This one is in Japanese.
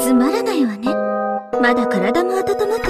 つまらないわね。まだ体も温まって